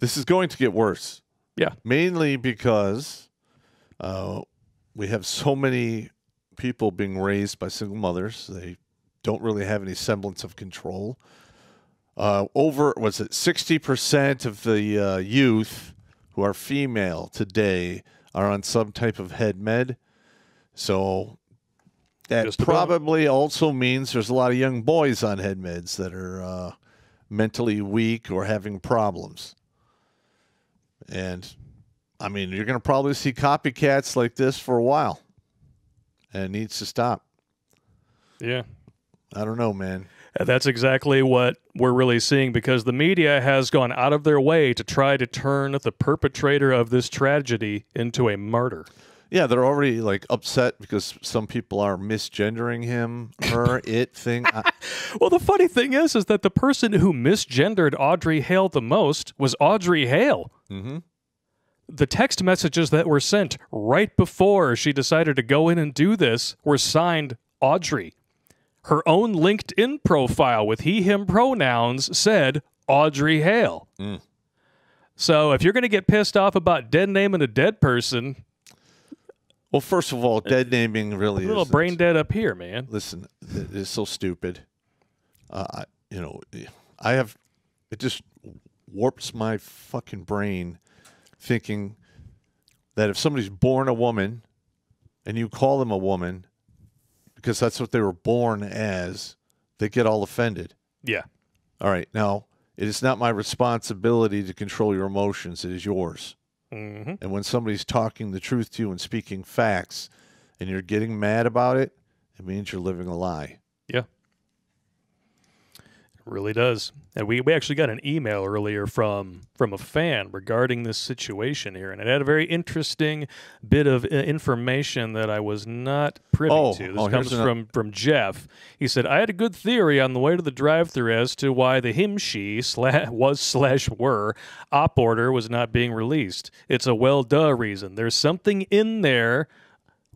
this is going to get worse. Yeah. Mainly because uh, we have so many people being raised by single mothers. They don't really have any semblance of control. Uh, over, was it 60% of the uh, youth who are female today are on some type of head med. So that Just about. probably also means there's a lot of young boys on head meds that are uh, mentally weak or having problems. And I mean, you're going to probably see copycats like this for a while. And it needs to stop. Yeah. I don't know, man. That's exactly what we're really seeing because the media has gone out of their way to try to turn the perpetrator of this tragedy into a martyr. Yeah, they're already like upset because some people are misgendering him, her, it thing. I, Well, the funny thing is, is that the person who misgendered Audrey Hale the most was Audrey Hale. Mhm. The text messages that were sent right before she decided to go in and do this were signed Audrey. Her own LinkedIn profile with he, him pronouns said Audrey Hale. Mm. So if you're going to get pissed off about dead naming a dead person, well, first of all, dead naming really a little is brain dead up here, man. listen, it is so stupid. Uh, I, you know, I have it just warps my fucking brain thinking that if somebody's born a woman and you call them a woman because that's what they were born as, they get all offended. Yeah. All right, now it is not my responsibility to control your emotions; it is yours. Hmm And when somebody's talking the truth to you and speaking facts, and you're getting mad about it, it means you're living a lie. Yeah. It really does. And we, we actually got an email earlier from from a fan regarding this situation here, and it had a very interesting bit of uh, information that I was not privy Oh, to. This oh, comes from from Jeff. He said, "I had a good theory on the way to the drive-through as to why the him she sla- was slash were op order was not being released. It's a well duh reason. There's something in there."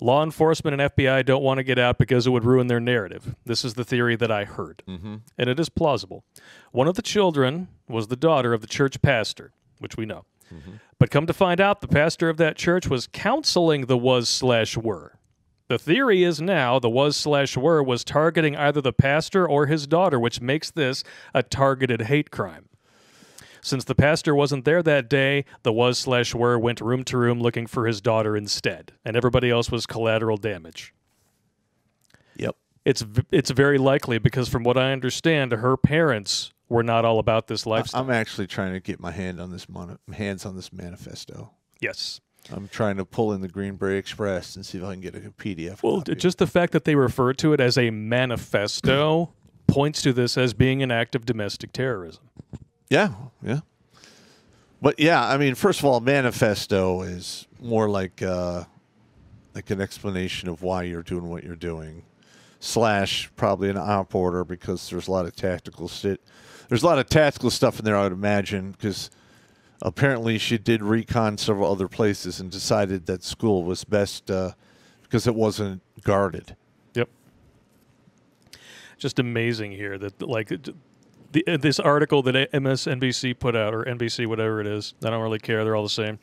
Law enforcement and FBI don't want to get out because it would ruin their narrative. This is the theory that I heard, Mm-hmm. and it is plausible. One of the children was the daughter of the church pastor, which we know. But come to find out, the pastor of that church was counseling the was slash were. The theory is now the was slash were was targeting either the pastor or his daughter, which makes this a targeted hate crime. Since the pastor wasn't there that day, the was slash were went room to room looking for his daughter instead, and everybody else was collateral damage. Yep. It's it's very likely because from what I understand, her parents were not all about this lifestyle. I'm actually trying to get my hand on this mono- hands on this manifesto. yes. I'm trying to pull in the Greenberry Express and see if I can get a PDF. Well, copy. just the fact that they refer to it as a manifesto points to this as being an act of domestic terrorism. Yeah, yeah. But yeah, I mean, first of all, manifesto is more like uh, like an explanation of why you're doing what you're doing, slash probably an op order because there's a lot of tactical shit. There's a lot of tactical stuff in there, I would imagine, because apparently she did recon several other places and decided that school was best uh, because it wasn't guarded. Yep. Just amazing here that like the, uh, this article that MSNBC put out or NBC whatever it is. I don't really care. They're all the same.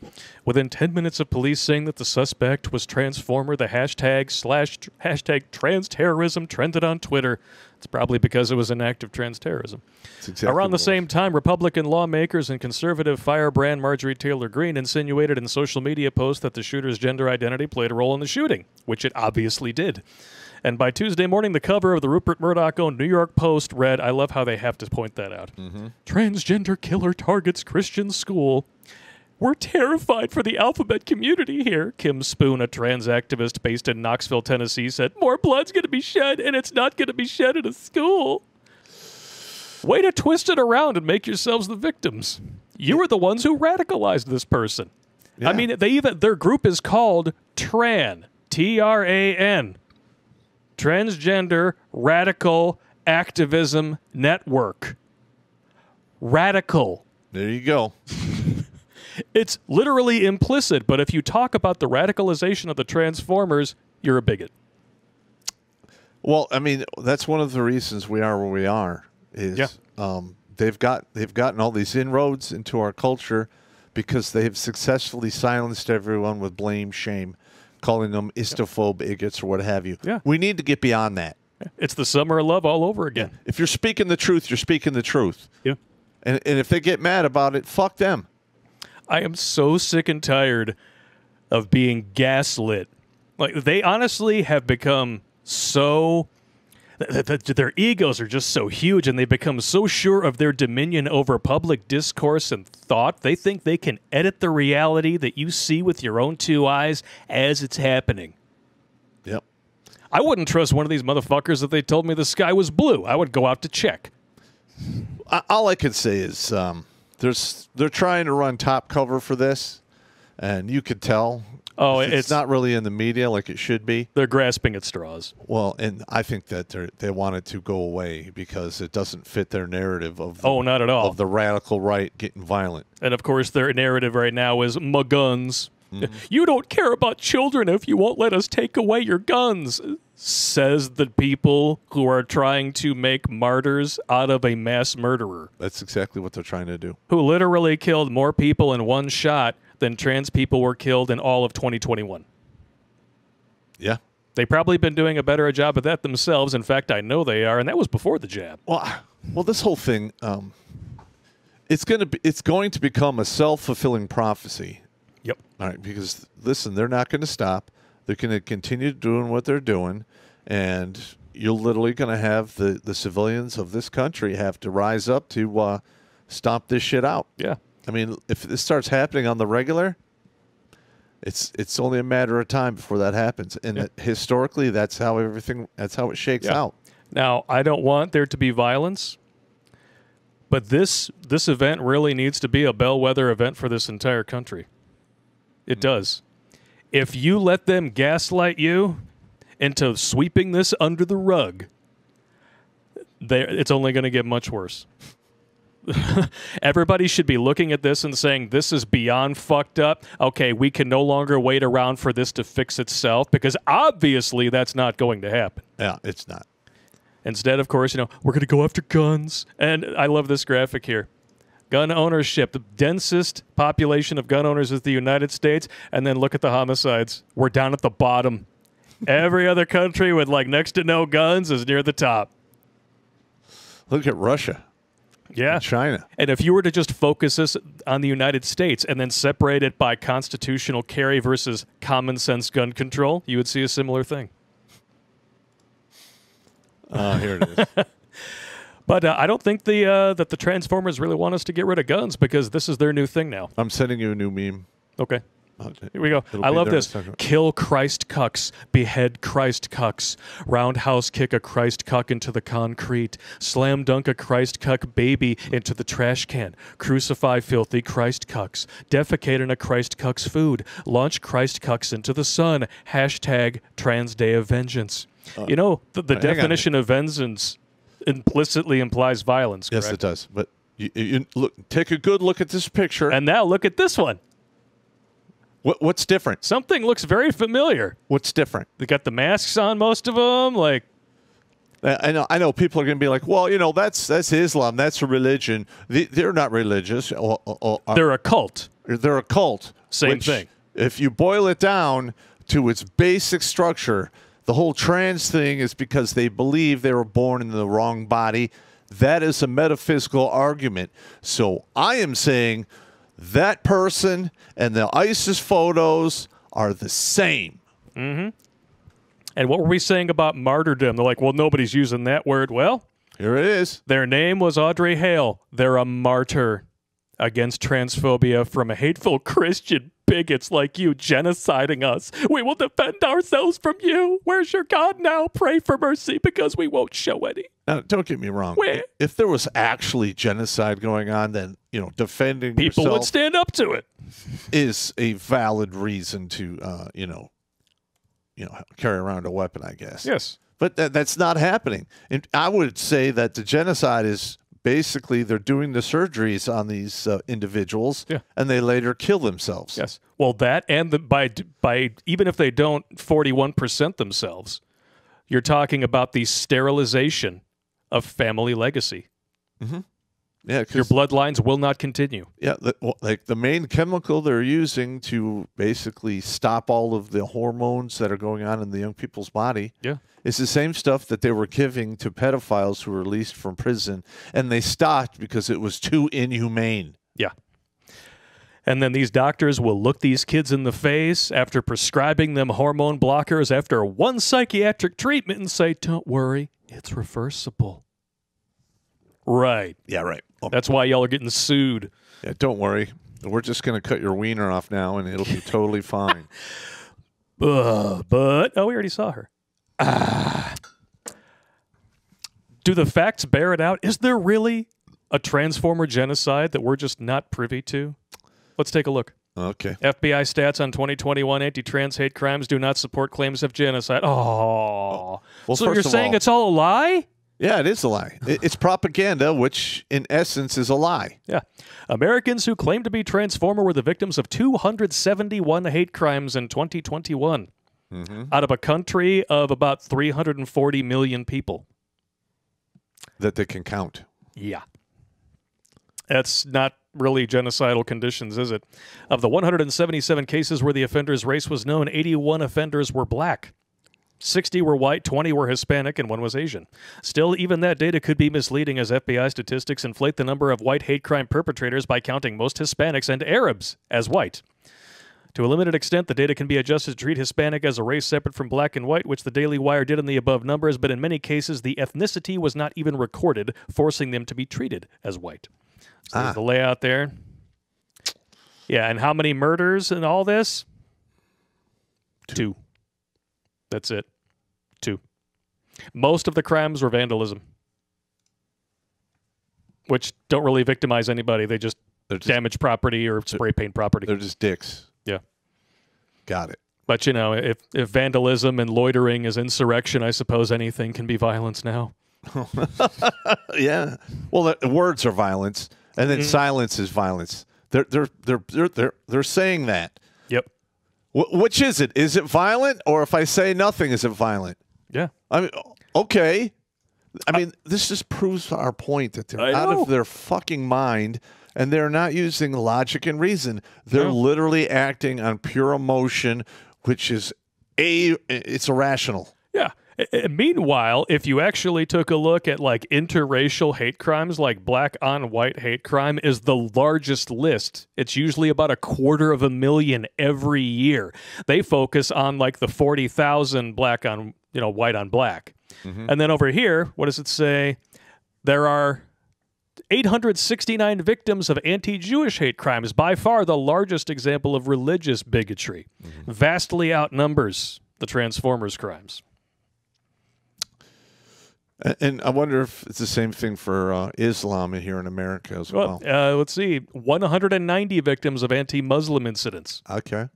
Within 10 minutes of police saying that the suspect was Transformer, the hashtag slash hashtag trans terrorism trended on Twitter. It's probably because it was an act of trans terrorism. Exactly Around the same time, Republican lawmakers and conservative firebrand Marjorie Taylor Greene insinuated in social media posts that the shooter's gender identity played a role in the shooting, which it obviously did. And by Tuesday morning, the cover of the Rupert Murdoch owned New York Post read I love how they have to point that out. Mm-hmm. Transgender killer targets Christian school. We're terrified for the alphabet community here, Kim Spoon, a trans activist based in Knoxville, Tennessee, said. More blood's going to be shed, and it's not going to be shed at a school. Way to twist it around and make yourselves the victims. You were the ones who radicalized this person. I mean, they even their group is called TRAN, T R A N, Transgender Radical Activism Network. Radical. There you go. It's literally implicit, but if you talk about the radicalization of the Transformers, you're a bigot. Well, I mean, that's one of the reasons we are where we are. Is Yeah. um, they've got they've gotten all these inroads into our culture because they have successfully silenced everyone with blame, shame, calling them istophobe idiots or what have you. Yeah. We need to get beyond that. It's the summer of love all over again. If you're speaking the truth, you're speaking the truth. Yeah. And and if they get mad about it, fuck them. I am so sick and tired of being gaslit. Like they honestly have become so th- th- th- their egos are just so huge and they become so sure of their dominion over public discourse and thought. They think they can edit the reality that you see with your own two eyes as it's happening. Yep. I wouldn't trust one of these motherfuckers if they told me the sky was blue. I would go out to check. All I can say is um, there's they're trying to run top cover for this, and you could tell. Oh, it's, it's- not really in the media like it should be. They're grasping at straws. Well, and I think that they they want it to go away because it doesn't fit their narrative of the, Oh, not at all. of the radical right getting violent. And of course, their narrative right now is "my guns." Mm-hmm. You don't care about children if you won't let us take away your guns, says the people who are trying to make martyrs out of a mass murderer That's exactly what they're trying to do. who literally killed more people in one shot than trans people were killed in all of 2021. Yeah. They've probably been doing a better job of that themselves. In fact, I know they are, and that was before the jab. Well, well, this whole thing, um, it's gonna be, it's going to become a self fulfilling prophecy. Yep. All right, because listen, they're not going to stop. They're going to continue doing what they're doing, and you're literally going to have the the civilians of this country have to rise up to uh, stomp this shit out. Yeah. I mean, if this starts happening on the regular, it's it's only a matter of time before that happens. And Yeah. it- historically, that's how everything that's how it shakes Yeah. out. Now, I don't want there to be violence, but this this event really needs to be a bellwether event for this entire country. It mm. does. If you let them gaslight you into sweeping this under the rug, they, it's only going to get much worse. Everybody should be looking at this and saying, This is beyond fucked up. Okay, we can no longer wait around for this to fix itself because obviously that's not going to happen. Yeah, it's not. Instead, of course, you know, we're going to go after guns. And I love this graphic here. Gun ownership, the densest population of gun owners is the United States. And then look at the homicides. We're down at the bottom. Every other country with like next to no guns is near the top. Look at Russia, Yeah. China. And if you were to just focus this on the United States and then separate it by constitutional carry versus common sense gun control, you would see a similar thing. Oh, here it is. But uh, I don't think the uh, that the Transformers really want us to get rid of guns because this is their new thing now. I'm sending you a new meme. Okay. Uh, Here we go. It'll I love there in a this. Kill Christ cucks, behead Christ cucks, roundhouse kick a Christ cuck into the concrete, slam dunk a Christ cuck baby into the trash can, crucify filthy Christ cucks, defecate in a Christ cuck's food, launch Christ cucks into the sun. Hashtag Trans Day of Vengeance. you know the, the Uh, definition of vengeance implicitly implies violence. Yes, it does. But you, you look, take a good look at this picture. And now look at this one. What, what's different? Something looks very familiar. What's different? They got the masks on, most of them. Like, I know. I know. People are going to be like, "Well, you know, that's that's Islam. That's a religion. They, they're not religious. Or, or- or- they're a cult. they're a cult. Same which, thing. If you boil it down to its basic structure, the whole trans thing is because they believe they were born in the wrong body. That is a metaphysical argument. So I am saying that person and the ISIS photos are the same. Mm-hmm. And what were we saying about martyrdom? They're like, well, nobody's using that word. Well, Here it is. their name was Audrey Hale. They're a martyr against transphobia from a hateful Christian bigots like you genociding us. We will defend ourselves from you. Where's your God now? Pray for mercy because we won't show any. Now, don't get me wrong. Where- If there was actually genocide going on, then you know defending People yourself would stand up to it. is a valid reason to uh, you know, you know, carry around a weapon. I guess. Yes. But that, that's not happening. And I would say that the genocide is basically they're doing the surgeries on these uh, individuals, Yeah. and they later kill themselves. Yes. Well, that and the by by even if they don't forty one percent themselves, you're talking about the sterilization of family legacy. Mhm. Yeah, Your bloodlines will not continue. yeah, the, well, like the main chemical they're using to basically stop all of the hormones that are going on in the young people's body Yeah. is the same stuff that they were giving to pedophiles who were released from prison, and they stopped because it was too inhumane. Yeah. And then these doctors will look these kids in the face after prescribing them hormone blockers after one psychiatric treatment and say, Don't worry, it's reversible. Right. Yeah, right. Oh, That's why y'all are getting sued. yeah, don't worry. We're just going to cut your wiener off now, and it'll be totally fine. Uh, but, oh, we already saw her. Ah. Do the facts bear it out? Is there really a Transformer genocide that we're just not privy to? Let's take a look. Okay. FBI stats on 2021 anti-trans hate crimes do not support claims of genocide. Oh, Well, so you're saying all- it's all a lie? Yeah, it is a lie. It's propaganda, which in essence is a lie. Yeah. Americans who claim to be Transformer were the victims of 271 hate crimes in 2021 mm-hmm. out of a country of about 340 million people. That they can count. Yeah. That's not really genocidal conditions, is it? Of the 177 cases where the offender's race was known, 81 offenders were black. 60 were white, 20 were Hispanic, and one was Asian. Still, even that data could be misleading as FBI statistics inflate the number of white hate crime perpetrators by counting most Hispanics and Arabs as white. To a limited extent, the data can be adjusted to treat Hispanic as a race separate from black and white, which the Daily Wire did in the above numbers, but in many cases, the ethnicity was not even recorded, forcing them to be treated as white. So there's Ah. the layout there. Yeah, and how many murders and all this? Two. That's it. Two. Most of the crimes were vandalism, which don't really victimize anybody. They just just, damage property or spray paint property. they're just dicks. Yeah. Got it. But you know, if if vandalism and loitering is insurrection, I suppose anything can be violence now. Yeah. Well, the words are violence, and then mm-hmm. silence is violence. They're they're they're they're they're, they're saying that. Yep. Wh- which is it? Is it violent, or if I say nothing, is it violent? Yeah. I mean, okay. I mean, this just proves our point that they're I out know. of their fucking mind and they're not using logic and reason. They're No. literally acting on pure emotion, which is a it's irrational. Yeah. Meanwhile, if you actually took a look at like interracial hate crimes, like black on white hate crime is the largest list. It's usually about a quarter of a million every year. They focus on like the 40,000 black on, you know, white on black. Mm-hmm. And then over here, what does it say? There are 869 victims of anti Jewish hate crimes, by far the largest example of religious bigotry. Mm-hmm. Vastly outnumbers the Transformers crimes. And I wonder if it's the same thing for uh, Islam here in America as well. Well, uh, let's see. 190 victims of anti Muslim incidents. Okay.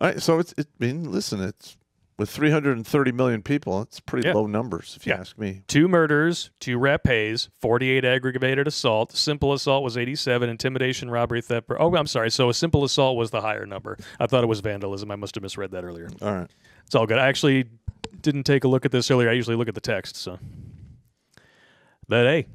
All right. So it's, it, I mean, listen, it's with 330 million people, it's pretty Yeah. low numbers, if you ask me. Two murders, two rapes, 48 aggravated assault. Simple assault was 87. Intimidation, robbery, theft. Oh, I'm sorry. So a simple assault was the higher number. I thought it was vandalism. I must have misread that earlier. All right. It's all good. I actually didn't take a look at this earlier. I usually look at the text. So, but hey,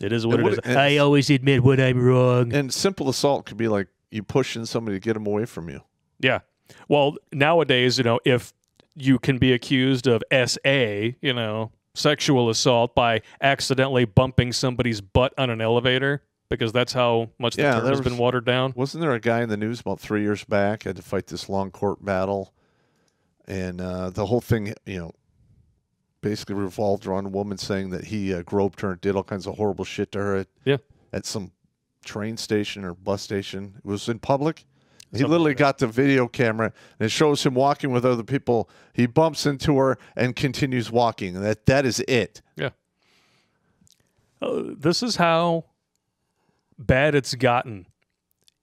it is what And it what is. I always admit when I'm wrong. And simple assault could be like you pushing somebody to get them away from you. Yeah. Well, nowadays, you know, if you can be accused of SA, you know, sexual assault by accidentally bumping somebody's butt on an elevator, because that's how much the Yeah, term there has been watered down. Wasn't there a guy in the news about three years back had to fight this long court battle, and uh, the whole thing, you know, basically revolved around a woman saying that he uh, groped her and did all kinds of horrible shit to her at, Yeah. at some train station or bus station. It was in public. He Something literally like got the video camera and it shows him walking with other people. He bumps into her and continues walking. And that that is it. Yeah. Uh, this is how bad it's gotten.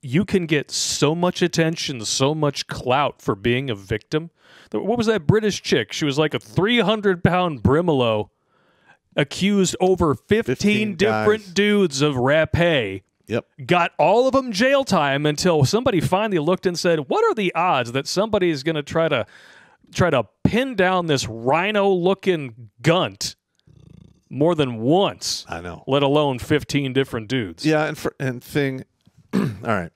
You can get so much attention, so much clout for being a victim. What was that British chick? She was like a 300 pound brimolo accused over 15, 15 different guys. dudes of rapé. Yep. Got all of them jail time until somebody finally looked and said, "What are the odds that somebody is going to try to try to pin down this rhino-looking gunt more than once, I know. let alone 15 different dudes. Yeah, and for, and thing, all right.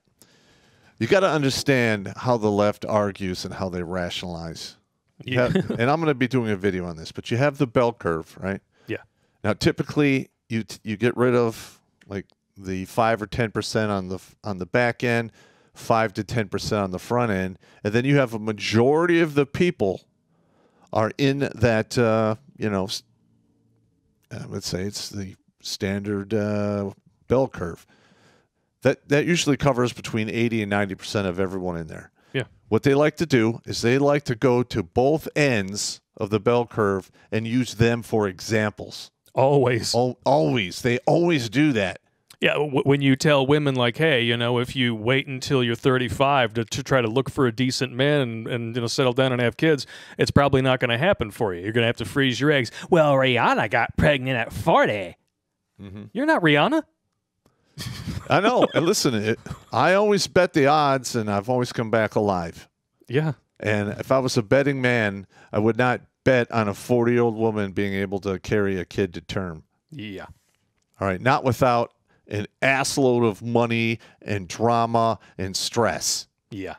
You got to understand how the left argues and how they rationalize. Yeah. have- and I'm going to be doing a video on this, but you have the bell curve, right? Yeah. Now, typically, you t- you get rid of like the five or ten percent on the on the back end, five to ten percent on the front end, and then you have a majority of the people are in that uh, you know, uh, let's say it's the standard uh, bell curve. That that usually covers between eighty and ninety percent of everyone in there. Yeah. What they like to do is they like to go to both ends of the bell curve and use them for examples. Always. Al- Always, they always do that. Yeah, w- when you tell women like, "Hey, you know, if you wait until you're 35 to, to try to look for a decent man and, and you know settle down and have kids, it's probably not going to happen for you. You're going to have to freeze your eggs." Well, Rihanna got pregnant at 40. Mm-hmm. You're not Rihanna. I know. and listen, it, I always bet the odds, and I've always come back alive. Yeah. And if I was a betting man, I would not bet on a 40 year old woman being able to carry a kid to term. Yeah. All right, not without an assload of money and drama and stress. Yeah.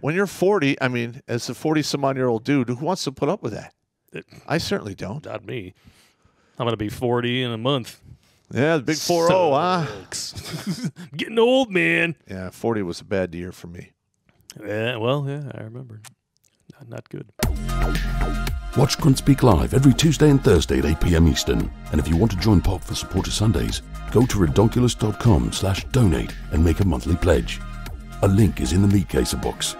When you're 40, I mean, as a 40 some odd year old dude, who wants to put up with that? It- I certainly don't. Not me. I'm going to be 40 in a month. Yeah, the big 4 0, huh? Getting old, man. Yeah, 40 was a bad year for me. Yeah, well, yeah, I remember. Not, not good. Watch Grunt Speak live every Tuesday and Thursday at 8 p.m. Eastern. And if you want to join Popp for Supporter Sundays, go to redonkulas.com slash donate and make a monthly pledge. A link is in the meat caser box.